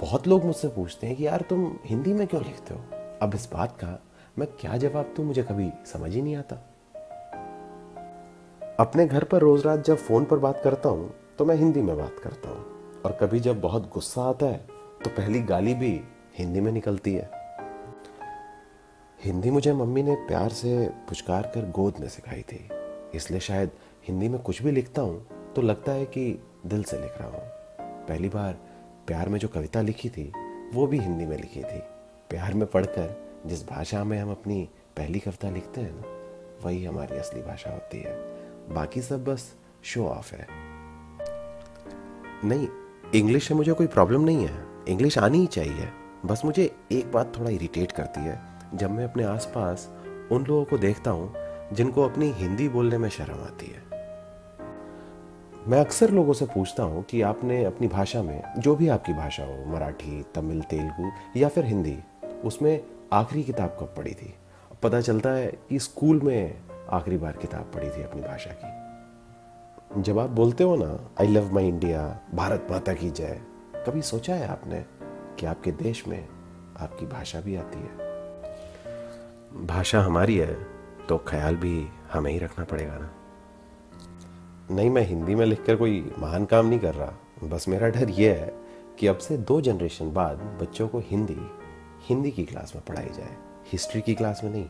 बहुत लोग मुझसे पूछते हैं कि यार तुम हिंदी में क्यों लिखते हो? अब इस बात का मैं क्या जवाब दूँ, मुझे कभी समझ ही नहीं आता। अपने घर पर रोज रात जब फ़ोन पर बात करता हूँ तो मैं हिंदी में बात करता हूँ। और कभी जब बहुत गुस्सा आता है तो पहली गाली भी हिंदी में निकलती है। हिंदी मुझे मम्मी ने प्यार से पुचकार कर गोद में सिखाई थी। इसलिए शायद हिंदी में कुछ भी लिखता हूँ तो लगता है कि दिल से लिख रहा हूँ। पहली बार प्यार में जो कविता लिखी थी, वो भी हिंदी में लिखी थी। प्यार में पढ़कर, जिस भाषा में हम अपनी पहली कविता लिखते हैं ना, वही हमारी असली भाषा होती है। बाकी सब बस शो ऑफ़ है। नहीं इंग्लिश से मुझे कोई प्रॉब्लम नहीं है। इंग्लिश आनी ही चाहिए। बस मुझे एक बात थोड़ा इरिटेट करती है। जब मैं अपने आसपास उन लोगों को देखता हूँ, जिनको अपनी हिंदी बोलने में शर्म आती है। मैं अक्सर लोगों से पूछता हूँ कि आपने अपनी भाषा में जो भी आपकी भाषा हो, मराठी, तमिल, तेलुगु या फिर हिंदी, उसमें आखिरी किताब कब पढ़ी थी? पता चलता है कि स्कूल में आखिरी बार किताब पढ़ी थी अपनी भाषा की। जब आप बोलते हो ना I love my India Bharat माता की जय, कभी सोचा है आपने कि आपके देश में आपकी भाषा भी आती है? भाषा हमारी है तो ख्याल भी हमें ही रखना पड़ेगा ना। नहीं, मैं हिंदी में लिखकर कोई महान काम नहीं कर रहा। बस मेरा डर यह है कि अब से दो जनरेशन बाद बच्चों को हिंदी हिंदी की क्लास में पढ़ाई जाए हिस्ट्री की क्लास में नहीं।